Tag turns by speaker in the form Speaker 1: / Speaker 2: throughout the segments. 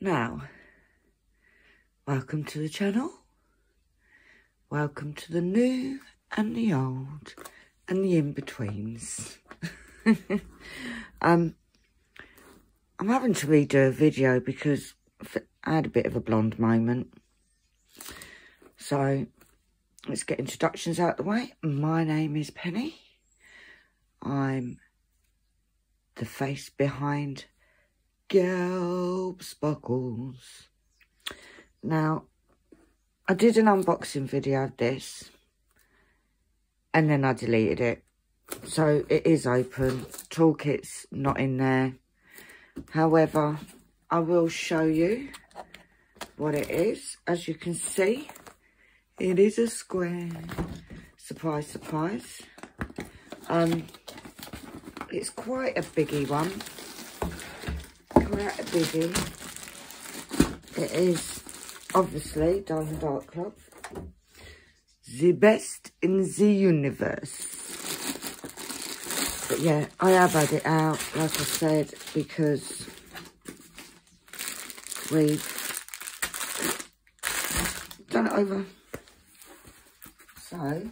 Speaker 1: Now, welcome to the channel. Welcome to the new and the old and the in-betweens. um, I'm having to redo a video because I had a bit of a blonde moment. So, let's get introductions out of the way. My name is Penny. I'm the face behind KALBS Sparkles. Now, I did an unboxing video of this and then I deleted it. So it is open. Toolkit's not in there. However, I will show you what it is. As you can see, it is a square. Surprise, surprise. Um, it's quite a biggie one. Quite a. It is obviously Diamond Art Club. The best in the universe. But yeah, I have had it out, like I said, because we've done it over. So,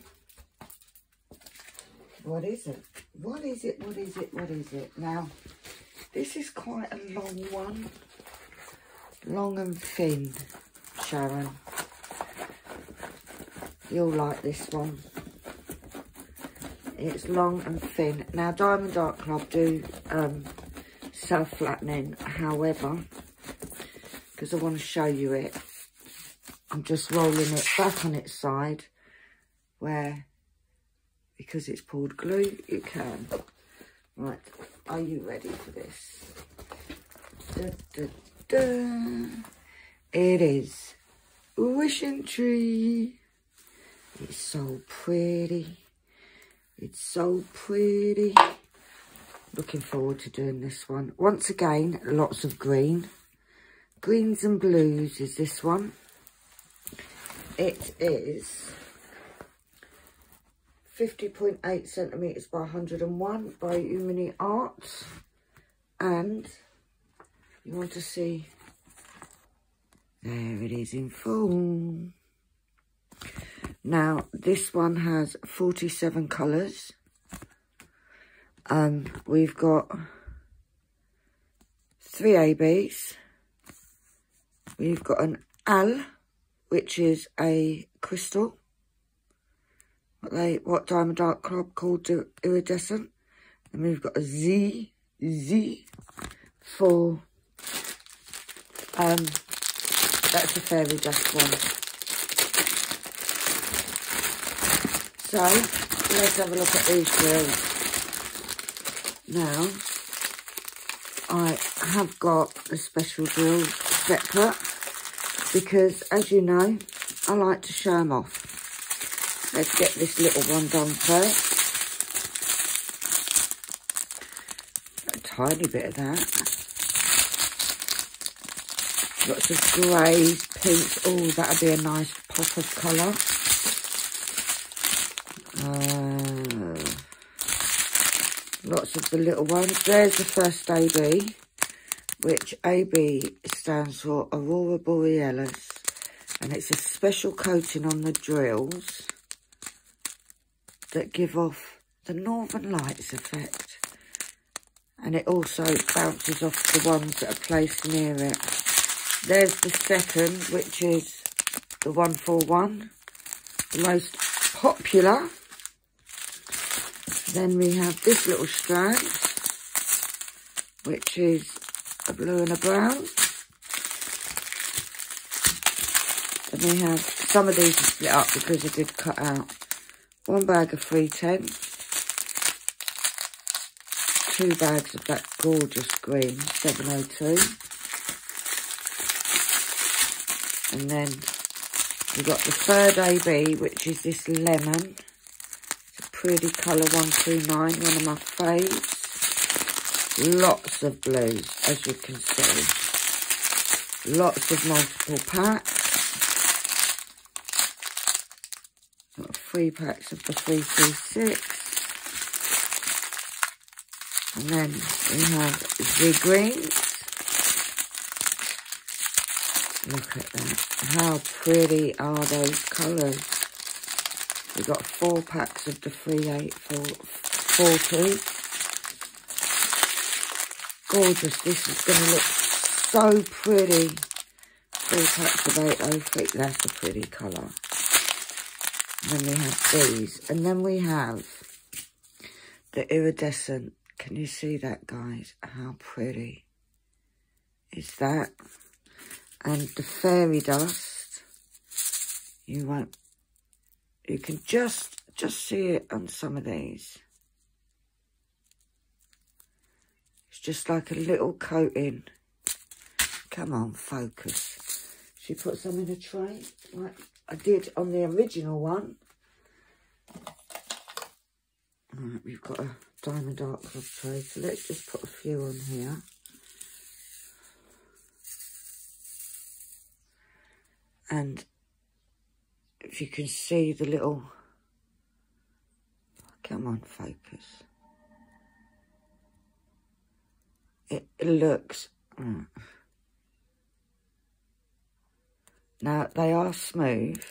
Speaker 1: what is it? What is it? What is it? What is it? Now, this is quite a long one. Long and thin, Sharon. You'll like this one. It's long and thin. Now, Diamond Art Club do um, self-flattening. However, because I want to show you it, I'm just rolling it back on its side where because it's poured glue, you can. Right, are you ready for this? Da, da, da. It is Wishing Tree. It's so pretty. It's so pretty. Looking forward to doing this one. Once again, lots of green. Greens and blues is this one. It is 50.8 centimetres by 101 by Umini Arts. And you want to see, there it is in full. Now, this one has 47 colours. Um, we've got three ABs. We've got an L, which is a crystal what they what Diamond Art Club called the iridescent. And we've got a Z Z for um that's a fairy dust one. So let's have a look at these drills. Now I have got a special drill separate because as you know I like to show them off. Let's get this little one done first. A tiny bit of that. Lots of greys, pinks. Oh, that'd be a nice pop of colour. Uh, lots of the little ones. There's the first AB, which AB stands for Aurora Borealis. And it's a special coating on the drills that give off the Northern Lights effect. And it also bounces off the ones that are placed near it. There's the second, which is the 141, the most popular. Then we have this little strand, which is a blue and a brown. And we have, some of these are split up because I did cut out one bag of 310, two bags of that gorgeous green 702, and then we've got the third AB, which is this lemon. It's a pretty colour 129, one of my faves. Lots of blues, as you can see. Lots of multiple packs. Three packs of the 336. And then we have the greens. Look at that. How pretty are those colours? We've got four packs of the 3840. Gorgeous. This is going to look so pretty. Four packs of 803. That's a pretty colour. Then we have these. And then we have the iridescent. Can you see that, guys? How pretty is that? And the fairy dust. You won't... You can just, just see it on some of these. It's just like a little coating. Come on, focus. She put some in a tray, like I did on the original one. Right, we've got a Diamond Art Club tray, so let's just put a few on here. And if you can see the little, come on, focus. It, looks, mm. Now, they are smooth,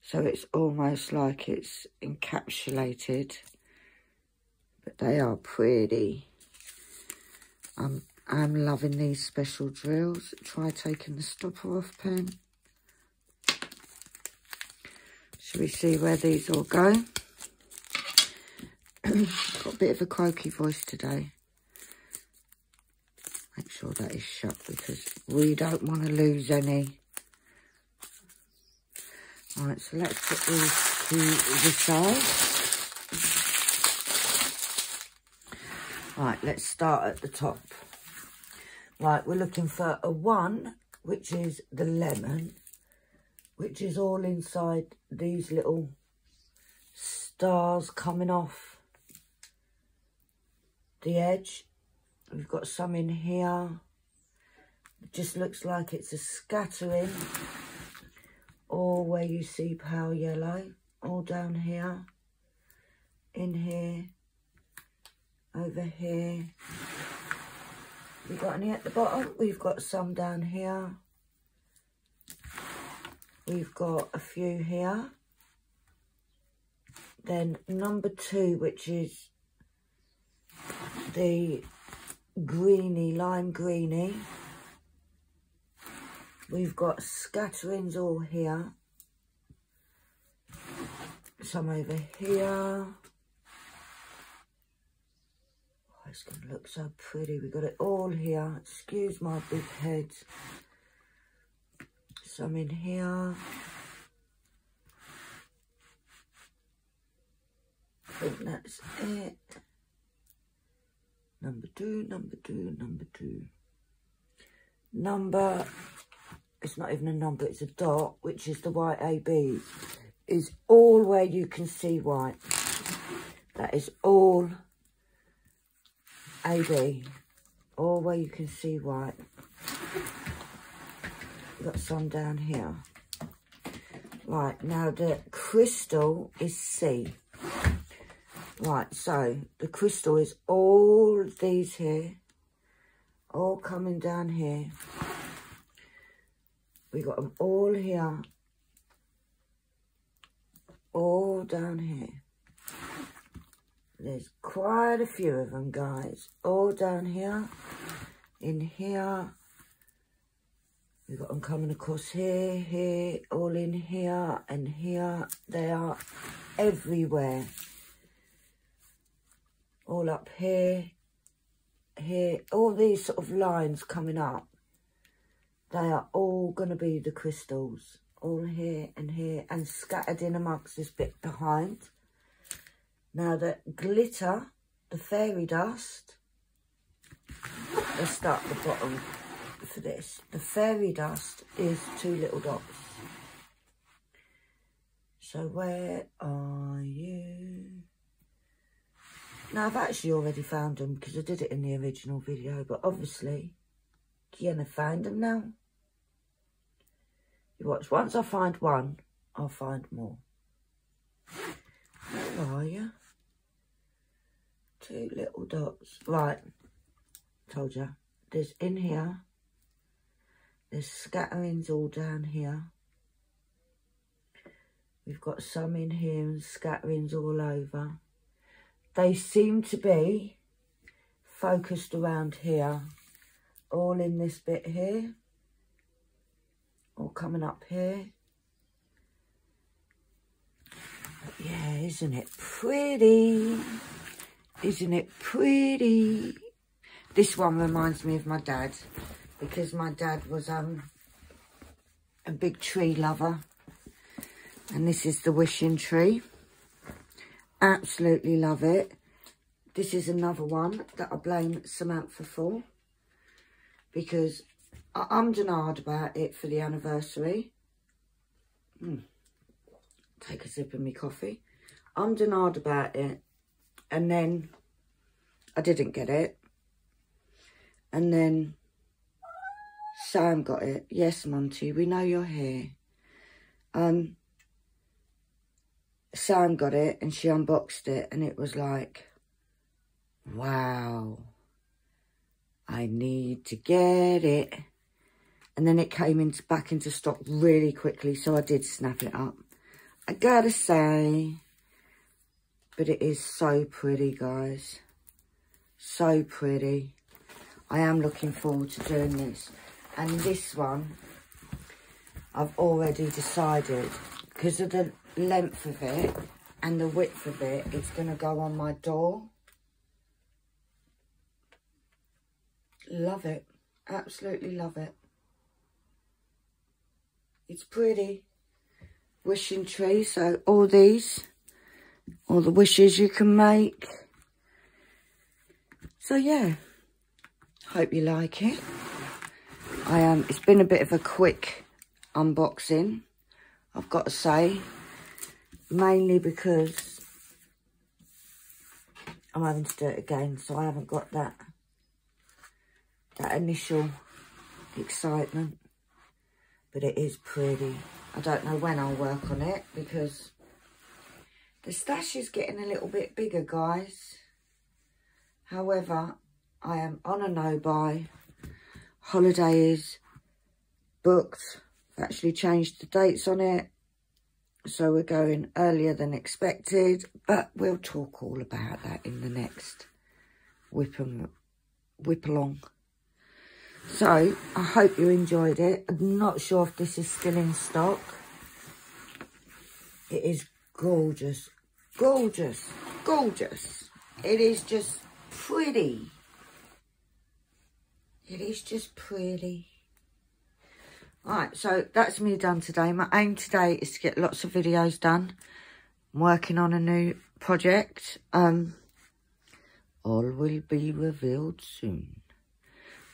Speaker 1: so it's almost like it's encapsulated, but they are pretty. I'm, I'm loving these special drills. Try taking the stopper off pen. Shall we see where these all go? Got a bit of a croaky voice today. Make sure that is shut because we don't want to lose any Right, so let's put these to the side. Right, let's start at the top. Right, we're looking for a one, which is the lemon, which is all inside these little stars coming off the edge. We've got some in here. It just looks like it's a scattering or where you see pale yellow, all down here, in here, over here. We got any at the bottom? We've got some down here. We've got a few here. Then number two, which is the greeny, lime greeny. We've got scatterings all here. Some over here. Oh, it's going to look so pretty. We've got it all here. Excuse my big head. Some in here. I think that's it. Number two, number two, number two. Number it's not even a number, it's a dot, which is the white AB, is all where you can see white. That is all AB, all where you can see white. Got some down here. Right, now the crystal is C. Right, so the crystal is all these here, all coming down here. We got them all here. All down here. There's quite a few of them, guys. All down here. In here. We've got them coming across here, here, all in here and here. They are everywhere. All up here, here. All these sort of lines coming up. They are all going to be the crystals. All here and here and scattered in amongst this bit behind. Now the glitter, the fairy dust. Let's start the bottom for this. The fairy dust is two little dots. So where are you? Now I've actually already found them because I did it in the original video, but obviously can I find them now? You watch, once I find one, I'll find more. Where are you? Two little dots. Right, told you. There's in here, There's scatterings all down here. We've got some in here and scatterings all over. They seem to be focused around here. All in this bit here. All coming up here. Yeah, isn't it pretty? Isn't it pretty? This one reminds me of my dad because my dad was um a big tree lover. And this is the wishing tree. Absolutely love it. This is another one that I blame Samantha for because I ummed and ahed about it for the anniversary. Mm take a sip of my coffee. I'm denied about it. And then I didn't get it. And then Sam got it. Yes, Monty, we know you're here. Um, Sam got it and she unboxed it and it was like, wow, I need to get it. And then it came into, back into stock really quickly, so I did snap it up. I gotta say, but it is so pretty, guys. So pretty. I am looking forward to doing this. And this one, I've already decided, because of the length of it and the width of it, it's going to go on my door. Love it. Absolutely love it. It's pretty wishing tree. So all these, all the wishes you can make. So yeah, hope you like it. I am. Um, it's been a bit of a quick unboxing, I've got to say, mainly because I'm having to do it again, so I haven't got that that initial excitement. But it is pretty. I don't know when I'll work on it because the stash is getting a little bit bigger, guys. However, I am on a no-buy. Holiday is booked. I've actually changed the dates on it. So we're going earlier than expected. But we'll talk all about that in the next WIP, and, WIP along. So, I hope you enjoyed it. I'm not sure if this is still in stock. It is gorgeous, gorgeous, gorgeous. It is just pretty. It is just pretty. Alright, so that's me done today. My aim today is to get lots of videos done. I'm working on a new project. Um, all will be revealed soon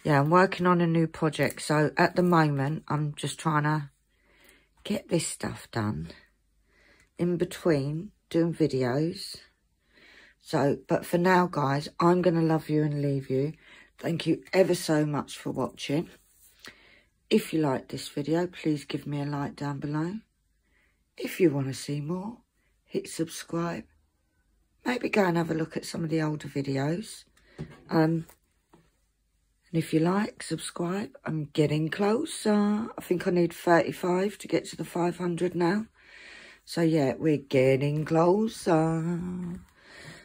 Speaker 1: yeah, I'm working on a new project. So at the moment, I'm just trying to get this stuff done in between doing videos. So, but for now, guys, I'm going to love you and leave you. Thank you ever so much for watching. If you like this video, please give me a like down below. If you want to see more, hit subscribe. Maybe go and have a look at some of the older videos. Um, and if you like, subscribe. I'm getting closer. I think I need 35 to get to the 500 now. So yeah, we're getting closer.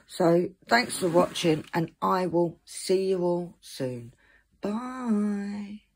Speaker 1: So thanks for watching and I will see you all soon. Bye.